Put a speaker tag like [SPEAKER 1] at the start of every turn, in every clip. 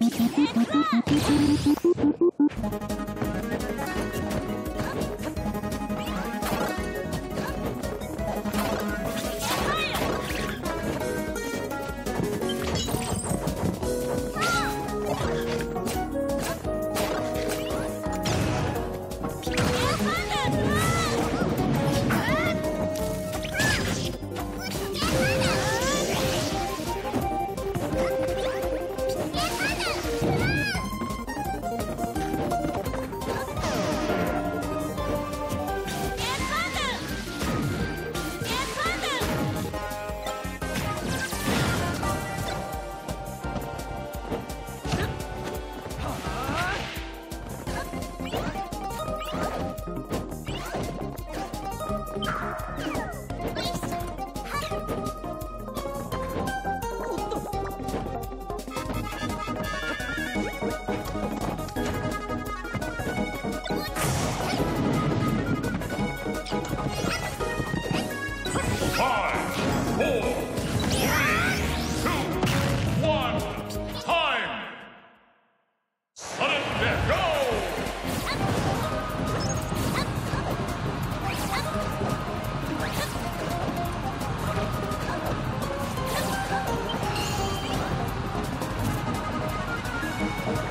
[SPEAKER 1] ピタピタ。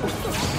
[SPEAKER 1] Oh,